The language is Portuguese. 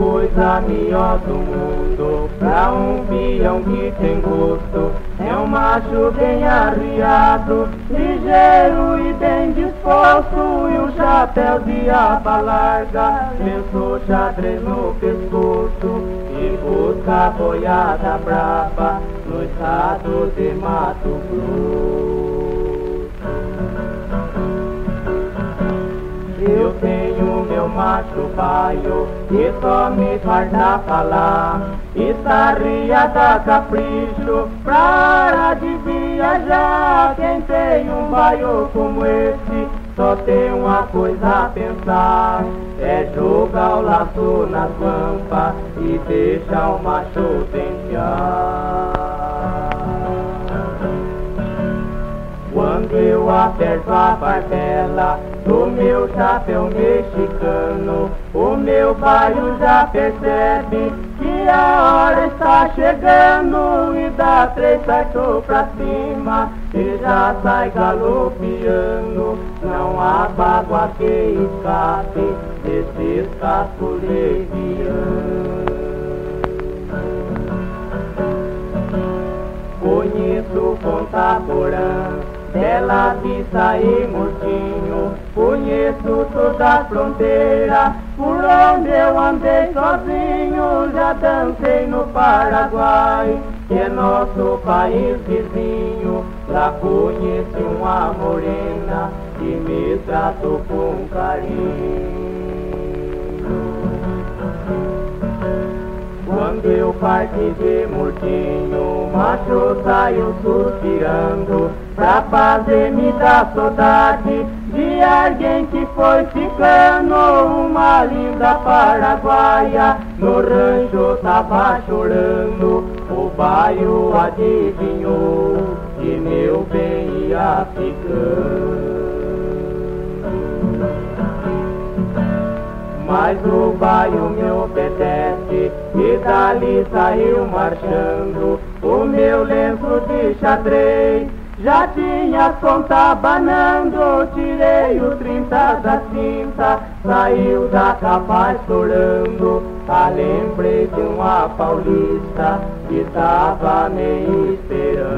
coisa melhor do mundo. Pra um peão que tem gosto É um macho bem arriado Ligeiro e bem disposto E um chapéu de aba larga. Lenço xadrez no pescoço E busca boiada brava No estado de Mato Grosso Eu tenho meu macho baio e só me farta falar. Estaria da capricho para de viajar. Quem tem um baio como esse só tem uma coisa a pensar. É jogar o laço nas guampas e deixar o macho tentear Quando eu aperto a barbela do meu chapéu mexicano, o meu bairro já percebe que a hora está chegando e dá três saltos pra cima e já sai galopeando. Não há água que escape desses cascos levianos. Conheço Ponta Porã Bela Vista e Murtinho, conheço toda a fronteira, por onde eu andei sozinho, já dancei no Paraguai, que é nosso país vizinho, lá conheci uma morena, que me tratou com carinho. Parti de Murtinho, macho saiu suspirando Pra fazer me dar saudade de alguém que foi ficando Uma linda paraguaia. No rancho tava chorando O bairro adivinhou que meu bem ia ficando Mas o bairro me obedece e dali saiu marchando o meu lenço de xadrez. Já tinha conta banando, tirei o trinta da cinta, saiu da capa chorando. Ah, lembrei de uma paulista que tava me esperando.